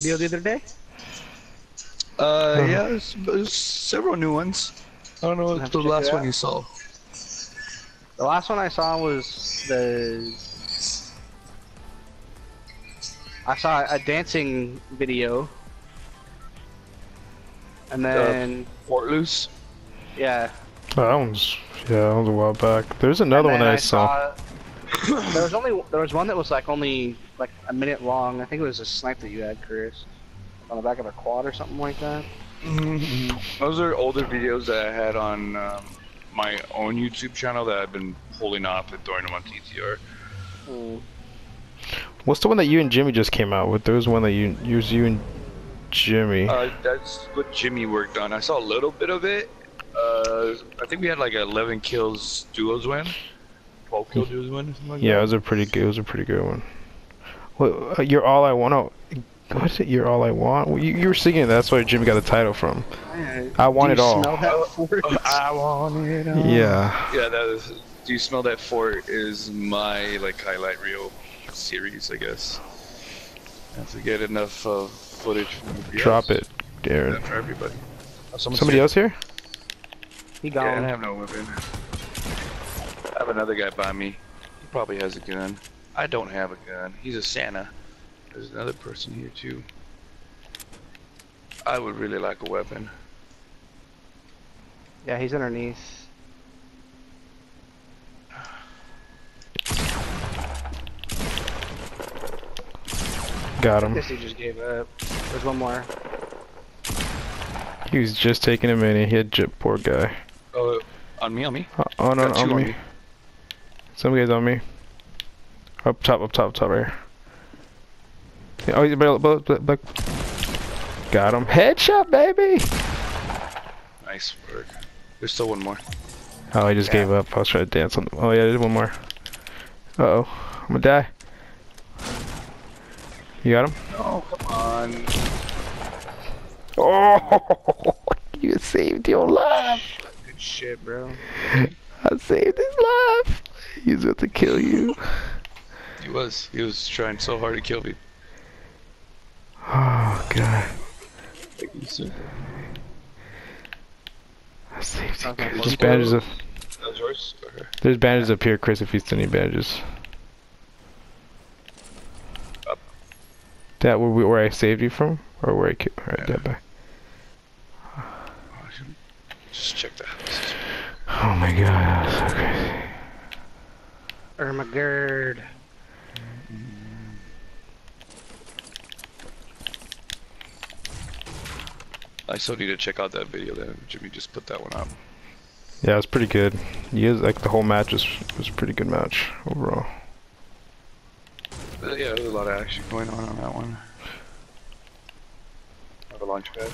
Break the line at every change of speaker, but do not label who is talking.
video the other day?
Uh, yeah, there's, there's several new ones. I don't know
Have
what's
to
the last one you saw.
The last one I saw was the. I saw a dancing video. And then,
Fort Loose.
yeah.
Oh, that one's yeah, that was a while back. There's another
And
one
then
I saw.
there was only there was one that was like only like a minute long. I think it was a snipe that you had, Chris, on the back of a quad or something like that.
Those are older videos that I had on um, my own YouTube channel that I've been pulling off and throwing them on TTR.
Hmm.
What's the one that you and Jimmy just came out with? There was one that you, you was you and Jimmy.
Uh, that's what Jimmy worked on. I saw a little bit of it. Uh, I think we had like 11 kills duos win. 12 kill duos win or something like
yeah, it was a pretty good. It was a pretty good one. What? Uh, you're all I want. Oh, what's it? You're all I want. Well, you, you were singing. it, That's where Jimmy got the title from. I want
Do
it
you
all.
Smell that fort?
I want it all.
Yeah.
Yeah, that is. Do you smell that fort? Is my like highlight reel series, I guess. I have to get enough uh, footage from everybody
Drop
else.
it, Darren.
Yeah, for everybody. Oh,
Somebody
here.
else here?
He
Yeah, I don't have no weapon. I have another guy by me. He probably has a gun. I don't have a gun. He's a Santa. There's another person here too. I would really like a weapon.
Yeah, he's underneath.
Got
I
him.
guess he just gave up. There's one more.
He was just taking a minute. He had jet. Poor guy.
Oh, on me, on me.
Uh, oh no, on
on
me.
me.
Some guys on me. Up top, up top, up top right here. Yeah, oh, he's but, but, but, but. Got him. Headshot, baby!
Nice work. There's still one more.
Oh, I just
Yeah.
gave up. I was trying to dance on. The, oh yeah, there's one more. Uh oh, I'm gonna die. You got him?
Oh, come on.
Oh, you saved your life.
Good shit, bro.
I saved his life. He's about to kill you.
He was. He was trying so hard to kill me.
Oh god,
Like, he's, uh,
I saved you.
Okay,
There's
well,
bandages up.
that was yours? Okay.
There's bandages up here, Chris. If you still need bandages.
Up.
That where, we- where I saved you from, or where I killed? Alright,
Yeah.
that back.
Oh, Just check the house.
Oh my god, that was so crazy.
Ermagerd.
I still need to check out that video that Jimmy just put that one up.
Yeah, it was pretty good. He is like the whole match was was a pretty good match overall.
But yeah, there's a lot of action going on on that one. Have a launch pad.